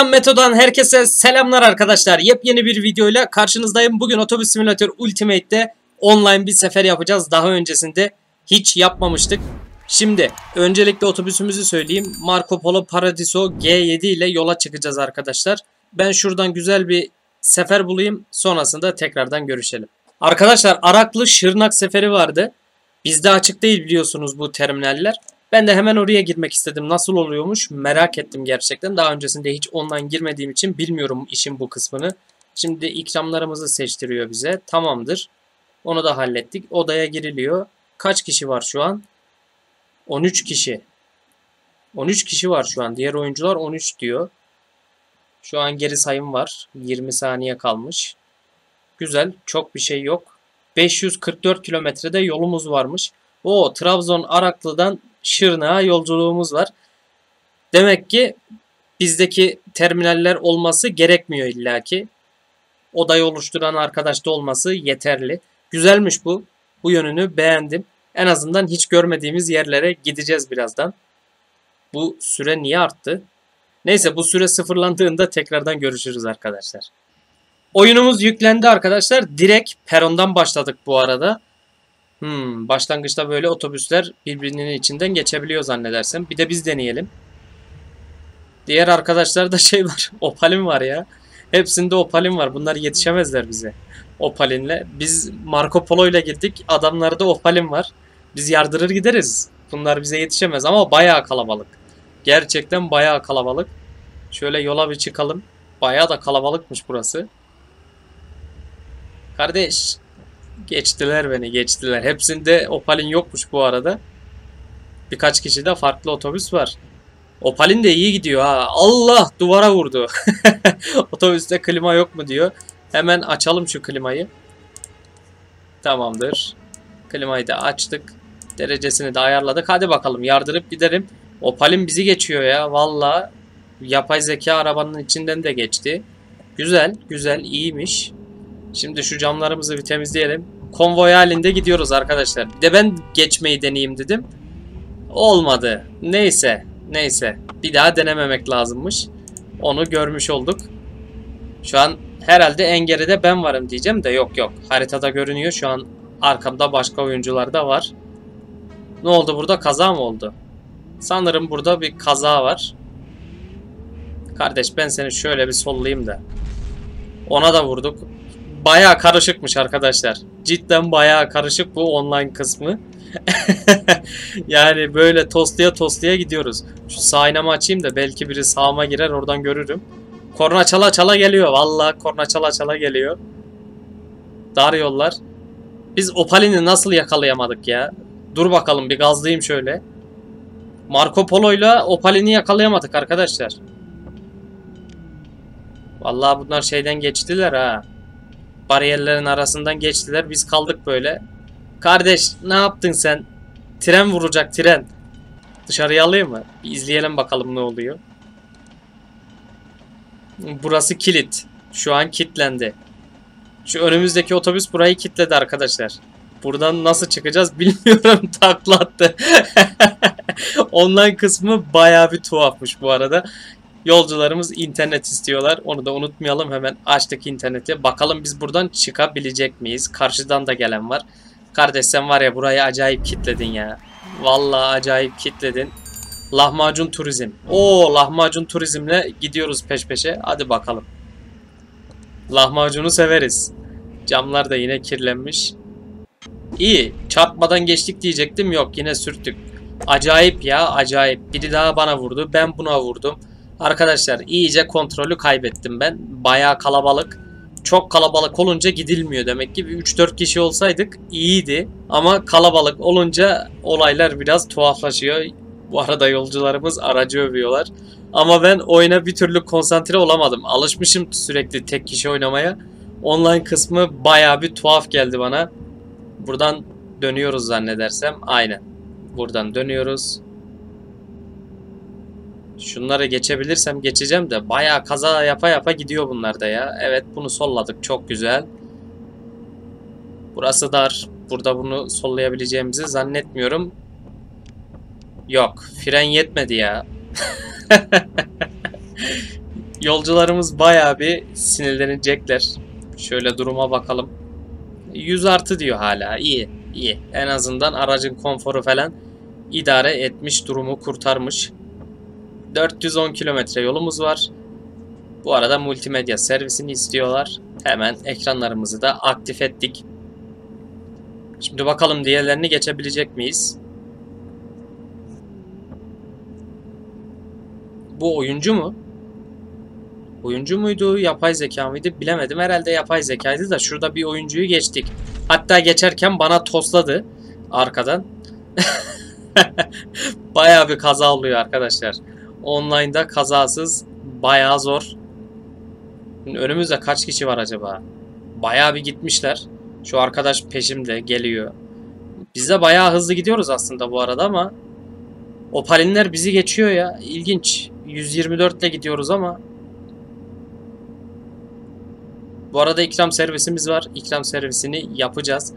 Buradan Meto'dan herkese selamlar arkadaşlar. Yepyeni bir videoyla karşınızdayım. Bugün Otobüs Simulator Ultimate'de online bir sefer yapacağız. Daha öncesinde hiç yapmamıştık. Şimdi öncelikle otobüsümüzü söyleyeyim. Marco Polo Paradiso G7 ile yola çıkacağız arkadaşlar. Ben şuradan güzel bir sefer bulayım. Sonrasında tekrardan görüşelim. Arkadaşlar Araklı Şırnak seferi vardı. Bizde açık değil biliyorsunuz bu terminaller. Ben de hemen oraya girmek istedim. Nasıl oluyormuş merak ettim gerçekten. Daha öncesinde hiç online girmediğim için bilmiyorum işin bu kısmını. Şimdi ikramlarımızı seçtiriyor bize. Tamamdır. Onu da hallettik. Odaya giriliyor. Kaç kişi var şu an? 13 kişi. 13 kişi var şu an. Diğer oyuncular 13 diyor. Şu an geri sayım var. 20 saniye kalmış. Güzel. Çok bir şey yok. 544 kilometrede yolumuz varmış. O Trabzon Araklı'dan Şırnak'a yolculuğumuz var. Demek ki bizdeki terminaller olması gerekmiyor illaki. Odayı oluşturan arkadaşta olması yeterli. Güzelmiş bu. Bu yönünü beğendim. En azından hiç görmediğimiz yerlere gideceğiz birazdan. Bu süre niye arttı? Neyse bu süre sıfırlandığında tekrardan görüşürüz arkadaşlar. Oyunumuz yüklendi arkadaşlar. Direkt perondan başladık bu arada. Hmm, başlangıçta böyle otobüsler birbirinin içinden geçebiliyor zannedersem. Bir de biz deneyelim. Diğer arkadaşlar da şey var. Opalin var ya. Hepsinde Opalin var. Bunlar yetişemezler bize. Opalin'le. Biz Marco Polo ile gittik. Adamlarda Opalin var. Biz yardırır gideriz. Bunlar bize yetişemez ama bayağı kalabalık. Gerçekten bayağı kalabalık. Şöyle yola bir çıkalım. Bayağı da kalabalıkmış burası. Kardeş Geçtiler beni geçtiler. Hepsinde Opal'in yokmuş bu arada. Birkaç kişi de farklı otobüs var. Opal'in de iyi gidiyor ha. Allah duvara vurdu. Otobüste klima yok mu diyor. Hemen açalım şu klimayı. Tamamdır. Klimayı da açtık. Derecesini de ayarladık. Hadi bakalım yardırıp giderim. Opal'in bizi geçiyor ya. Valla yapay zeka arabanın içinden de geçti. Güzel, güzel, iyiymiş. Şimdi şu camlarımızı bir temizleyelim. Konvoy halinde gidiyoruz arkadaşlar. Bir de ben geçmeyi deneyeyim dedim. Olmadı. Neyse. Neyse. Bir daha denememek lazımmış. Onu görmüş olduk. Şu an herhalde en geride ben varım diyeceğim de yok yok. Haritada görünüyor. Şu an arkamda başka oyuncular da var. Ne oldu burada? Kaza mı oldu? Sanırım burada bir kaza var. Kardeş ben seni şöyle bir sollayayım da. Ona da vurduk. Baya karışıkmış arkadaşlar. Cidden baya karışık bu online kısmı. yani böyle toslaya toslaya gidiyoruz. Şu sağ aynamı açayım da belki biri sağıma girer oradan görürüm. Korna çala çala geliyor. Vallahi korna çala çala geliyor. Dar yollar. Biz Opal'ini nasıl yakalayamadık ya? Dur bakalım bir gazlayayım şöyle. Marco Polo'yla Opal'ini yakalayamadık arkadaşlar. Vallahi bunlar şeyden geçtiler ha bariyerlerin arasından geçtiler. Biz kaldık böyle. Kardeş ne yaptın sen? Tren vuracak tren. Dışarıya alayım mı? Bir izleyelim bakalım ne oluyor. Burası kilit. Şu an kilitlendi. Şu önümüzdeki otobüs burayı kilitledi arkadaşlar. Buradan nasıl çıkacağız bilmiyorum taklattı. Online kısmı baya bir tuhafmış bu arada. Yolcularımız internet istiyorlar. Onu da unutmayalım. Hemen açtık interneti. Bakalım biz buradan çıkabilecek miyiz? Karşıdan da gelen var. Kardeş sen var ya burayı acayip kitledin ya. Vallahi acayip kitledin. Lahmacun turizm. Oo lahmacun turizmle gidiyoruz peş peşe. Hadi bakalım. Lahmacunu severiz. Camlar da yine kirlenmiş. İyi. Çarpmadan geçtik diyecektim. Yok yine sürttük. Acayip ya acayip. Biri daha bana vurdu. Ben buna vurdum. Arkadaşlar iyice kontrolü kaybettim ben. Bayağı kalabalık. Çok kalabalık olunca gidilmiyor demek ki. 3-4 kişi olsaydık iyiydi. Ama kalabalık olunca olaylar biraz tuhaflaşıyor. Bu arada yolcularımız aracı övüyorlar. Ama ben oyuna bir türlü konsantre olamadım. Alışmışım sürekli tek kişi oynamaya. Online kısmı baya bir tuhaf geldi bana. Buradan dönüyoruz zannedersem. Aynen. Buradan dönüyoruz. Şunları geçebilirsem geçeceğim de bayağı kaza yapa yapa gidiyor bunlar da ya. Evet bunu solladık çok güzel. Burası dar. Burada bunu sollayabileceğimizi zannetmiyorum. Yok. Fren yetmedi ya. Yolcularımız bayağı bir sinirlenecekler. Şöyle duruma bakalım. 100 artı diyor hala. İyi, iyi. En azından aracın konforu falan idare etmiş, durumu kurtarmış. 410 kilometre yolumuz var. Bu arada multimedya servisini istiyorlar. Hemen ekranlarımızı da aktif ettik. Şimdi bakalım diğerlerini geçebilecek miyiz? Bu oyuncu mu? Oyuncu muydu, yapay zeka mıydı bilemedim. Herhalde yapay zekaydı da şurada bir oyuncuyu geçtik. Hatta geçerken bana tosladı arkadan. bayağı bir kaza oluyor arkadaşlar. Online'da kazasız bayağı zor. Önümüzde kaç kişi var acaba? Bayağı bir gitmişler. Şu arkadaş peşimde geliyor. Biz de bayağı hızlı gidiyoruz aslında bu arada ama Opalinler bizi geçiyor ya. İlginç. 124 ile gidiyoruz ama bu arada ikram servisimiz var. İkram servisini yapacağız.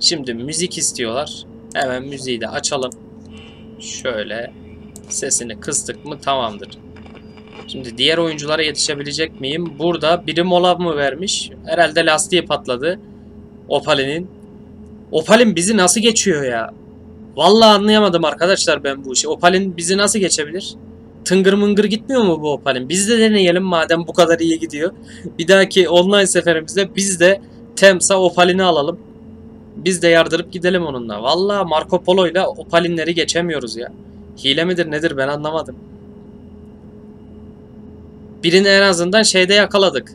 Şimdi müzik istiyorlar. Hemen müziği de açalım. Şöyle sesini kıstık mı tamamdır. Şimdi diğer oyunculara yetişebilecek miyim? Burada biri mola mı vermiş? Herhalde lastiği patladı. Opal'in. Opal'in bizi nasıl geçiyor ya? Vallahi anlayamadım arkadaşlar ben bu işi. Opal'in bizi nasıl geçebilir? Tıngır mıngır gitmiyor mu bu Opal'in? Biz de deneyelim madem bu kadar iyi gidiyor. Bir dahaki online seferimizde biz de Temsa Opal'ini alalım. Biz de yardırıp gidelim onunla. Vallahi Marco Polo ile Opal'inleri geçemiyoruz ya. Hile midir nedir ben anlamadım. Birini en azından şeyde yakaladık.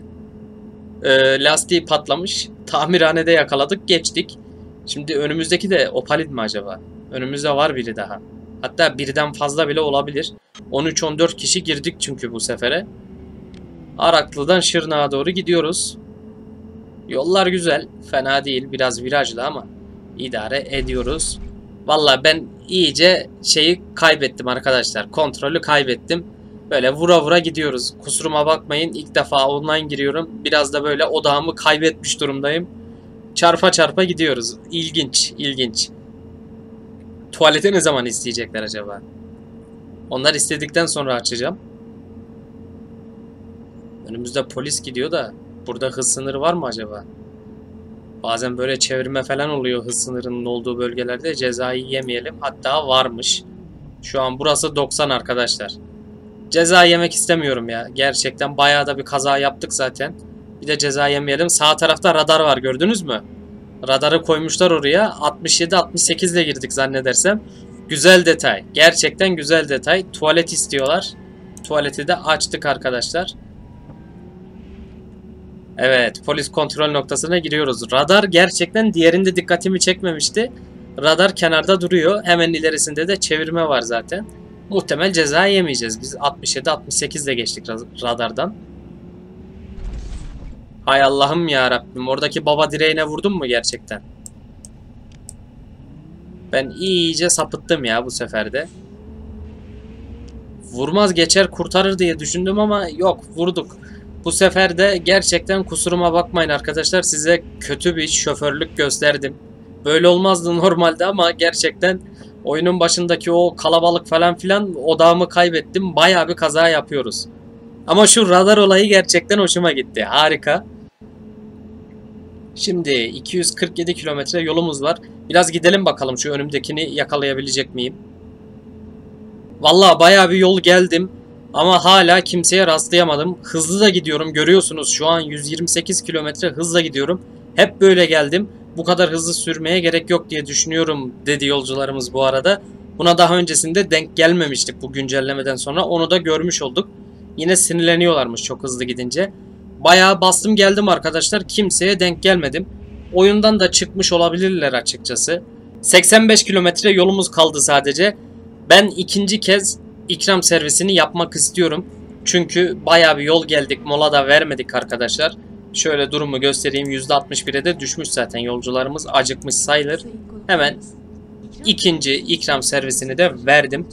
Ee, lastiği patlamış. Tamirhanede yakaladık geçtik. Şimdi önümüzdeki de Opal'in mi acaba? Önümüzde var biri daha. Hatta birden fazla bile olabilir. 13-14 kişi girdik çünkü bu sefere. Araklı'dan Şırnak'a doğru gidiyoruz. Yollar güzel. Fena değil. Biraz virajlı ama idare ediyoruz. Valla ben iyice şeyi kaybettim arkadaşlar. Kontrolü kaybettim. Böyle vura vura gidiyoruz. Kusuruma bakmayın. İlk defa online giriyorum. Biraz da böyle odağımı kaybetmiş durumdayım. Çarpa çarpa gidiyoruz. İlginç, ilginç. Tuvalete ne zaman isteyecekler acaba? Onlar istedikten sonra açacağım. Önümüzde polis gidiyor da burada hız sınırı var mı acaba? Bazen böyle çevirme falan oluyor hız sınırının olduğu bölgelerde cezayı yemeyelim. Hatta varmış. Şu an burası 90 arkadaşlar. Ceza yemek istemiyorum ya. Gerçekten bayağı da bir kaza yaptık zaten. Bir de ceza yemeyelim. Sağ tarafta radar var gördünüz mü? Radarı koymuşlar oraya. 67-68 ile girdik zannedersem. Güzel detay. Gerçekten güzel detay. Tuvalet istiyorlar. Tuvaleti de açtık arkadaşlar. Evet polis kontrol noktasına giriyoruz. Radar gerçekten diğerinde dikkatimi çekmemişti. Radar kenarda duruyor. Hemen ilerisinde de çevirme var zaten. Muhtemel ceza yemeyeceğiz. Biz 67-68 ile geçtik radardan. Hay Allah'ım ya Rabbim. Oradaki baba direğine vurdum mu gerçekten? Ben iyice sapıttım ya bu seferde. Vurmaz geçer kurtarır diye düşündüm ama yok vurduk. Bu sefer de gerçekten kusuruma bakmayın arkadaşlar. Size kötü bir şoförlük gösterdim. Böyle olmazdı normalde ama gerçekten oyunun başındaki o kalabalık falan filan odağımı kaybettim. Baya bir kaza yapıyoruz. Ama şu radar olayı gerçekten hoşuma gitti. Harika. Şimdi 247 kilometre yolumuz var. Biraz gidelim bakalım şu önümdekini yakalayabilecek miyim? Vallahi bayağı bir yol geldim. Ama hala kimseye rastlayamadım. Hızlı da gidiyorum. Görüyorsunuz şu an 128 kilometre hızla gidiyorum. Hep böyle geldim. Bu kadar hızlı sürmeye gerek yok diye düşünüyorum dedi yolcularımız bu arada. Buna daha öncesinde denk gelmemiştik bu güncellemeden sonra. Onu da görmüş olduk. Yine sinirleniyorlarmış çok hızlı gidince. Bayağı bastım geldim arkadaşlar. Kimseye denk gelmedim. Oyundan da çıkmış olabilirler açıkçası. 85 kilometre yolumuz kaldı sadece. Ben ikinci kez ikram servisini yapmak istiyorum. Çünkü bayağı bir yol geldik. Mola da vermedik arkadaşlar. Şöyle durumu göstereyim. %61'e de düşmüş zaten yolcularımız. Acıkmış sayılır. Hemen ikinci ikram servisini de verdim.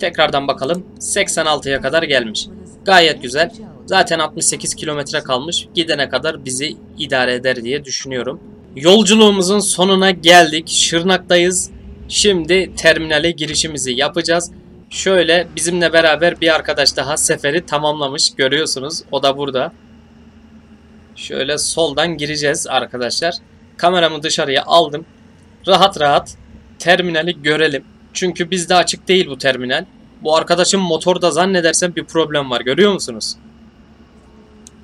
Tekrardan bakalım. 86'ya kadar gelmiş. Gayet güzel. Zaten 68 kilometre kalmış. Gidene kadar bizi idare eder diye düşünüyorum. Yolculuğumuzun sonuna geldik. Şırnak'tayız. Şimdi terminale girişimizi yapacağız. Şöyle bizimle beraber bir arkadaş daha seferi tamamlamış. Görüyorsunuz. O da burada. Şöyle soldan gireceğiz arkadaşlar. Kameramı dışarıya aldım. Rahat rahat terminali görelim. Çünkü bizde açık değil bu terminal. Bu arkadaşın motorda zannedersem bir problem var. Görüyor musunuz?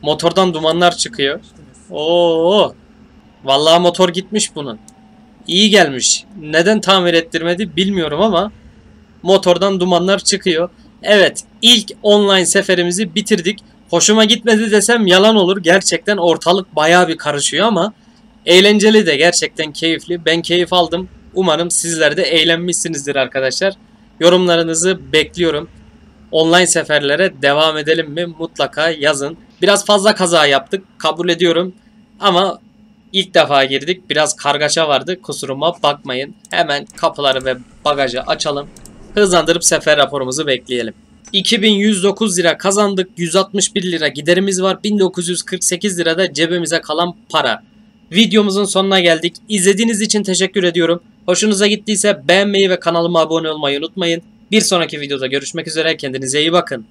Motordan dumanlar çıkıyor. Oo. Vallahi motor gitmiş bunun. İyi gelmiş. Neden tamir ettirmedi bilmiyorum ama motordan dumanlar çıkıyor. Evet, ilk online seferimizi bitirdik. Hoşuma gitmedi desem yalan olur. Gerçekten ortalık bayağı bir karışıyor ama eğlenceli de gerçekten keyifli. Ben keyif aldım. Umarım sizler de eğlenmişsinizdir arkadaşlar. Yorumlarınızı bekliyorum. Online seferlere devam edelim mi? Mutlaka yazın. Biraz fazla kaza yaptık. Kabul ediyorum. Ama ilk defa girdik. Biraz kargaşa vardı. Kusuruma bakmayın. Hemen kapıları ve bagajı açalım. Hızlandırıp sefer raporumuzu bekleyelim. 2109 lira kazandık. 161 lira giderimiz var. 1948 lira da cebimize kalan para. Videomuzun sonuna geldik. İzlediğiniz için teşekkür ediyorum. Hoşunuza gittiyse beğenmeyi ve kanalıma abone olmayı unutmayın. Bir sonraki videoda görüşmek üzere. Kendinize iyi bakın.